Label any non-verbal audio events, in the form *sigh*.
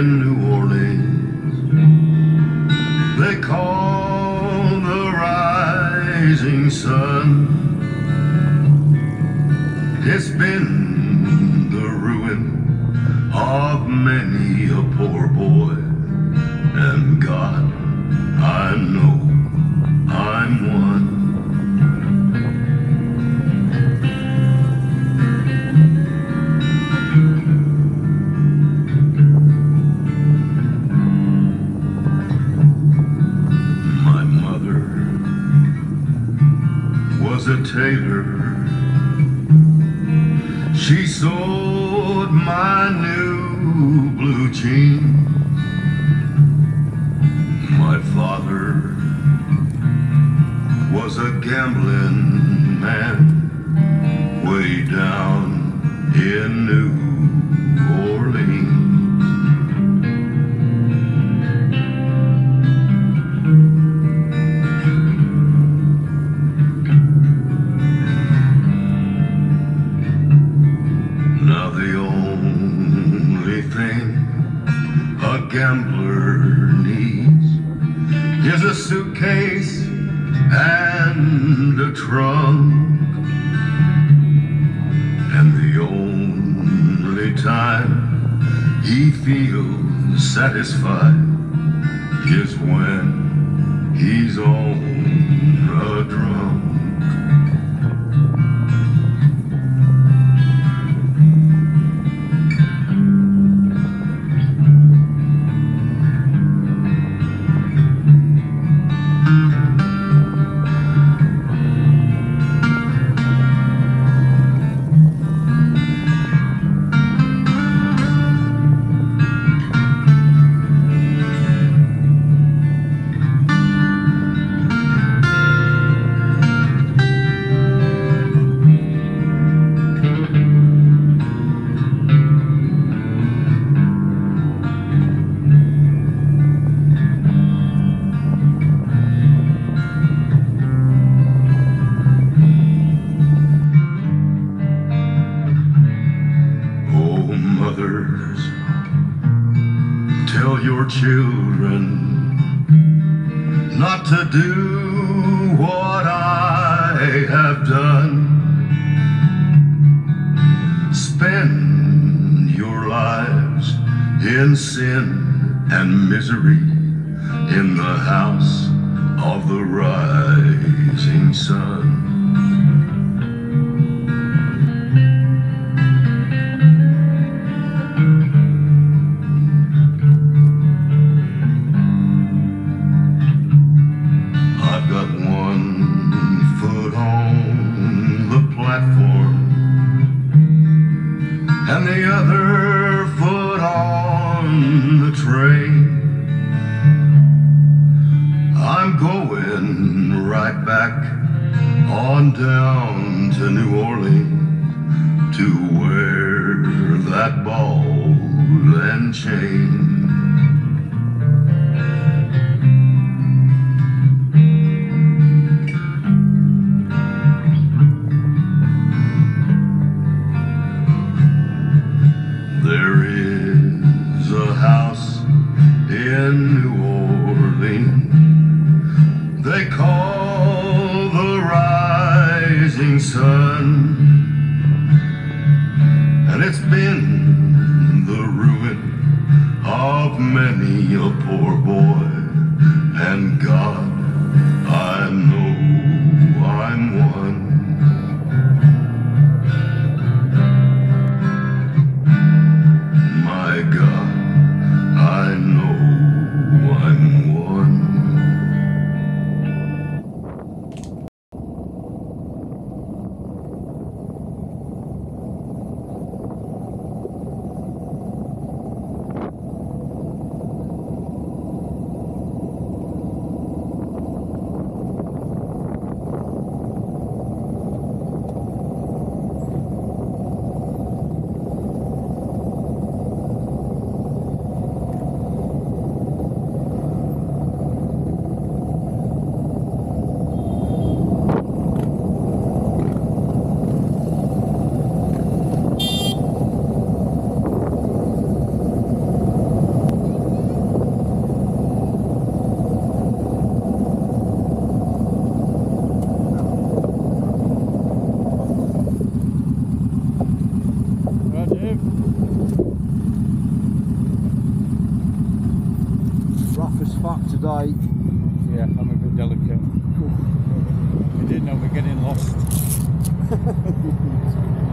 in New Orleans. They call the rising sun. It's been the ruin of many a poor boy. And God, a tailor. She sewed my new blue jeans. My father was a gambling man Now the only thing a gambler needs is a suitcase and a trunk. And the only time he feels satisfied is when children not to do what I have done. Spend your lives in sin and misery in the house of the rising sun. Ball and chain. There is a house in New Orleans they call the rising sun, and it's been the ruin of many a poor boy. And God, I know fuck today. Yeah, I'm a bit delicate. *laughs* I didn't know we're getting lost. *laughs*